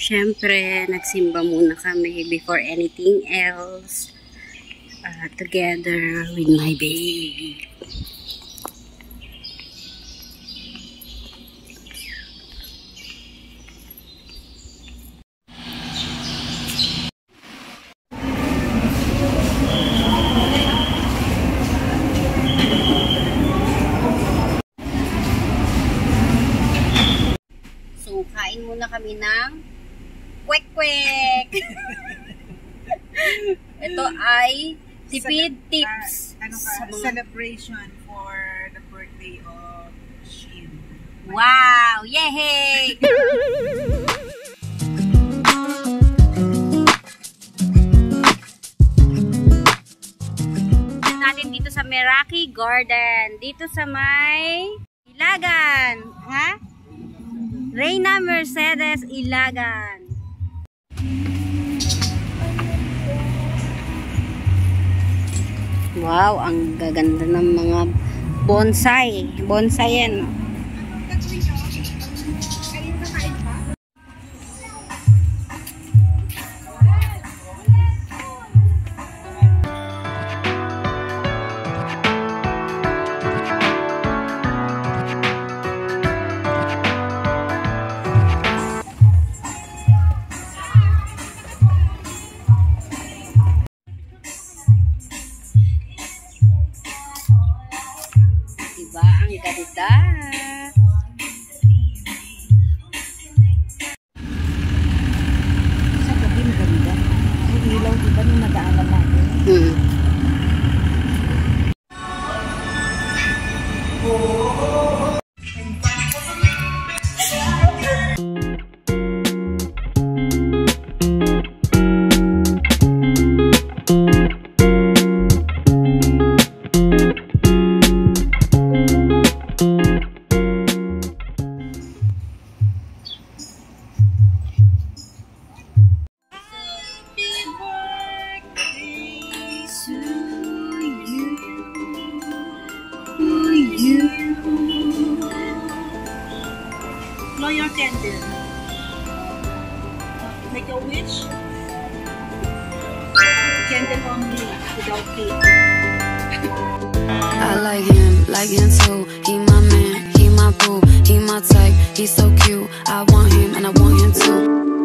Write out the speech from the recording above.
Siyempre, nagsimba muna kami before anything else. Uh, together with my baby. So, kain muna kami ng kwek-kwek. Ito ay tipid Cele- tips. ah, ano ka, sa mga- celebration for the birthday of Shin. Wow! Yay! natin dito sa Meraki Garden. Dito sa may Ilagan. Ha? Reina Mercedes Ilagan. Wow, ang gaganda ng mga bonsai. Bonsai yan. Diba? Ang your. Make a without. I like him, like him too. He my man, he my boo, he my type, he's so cute. I want him and I want him too.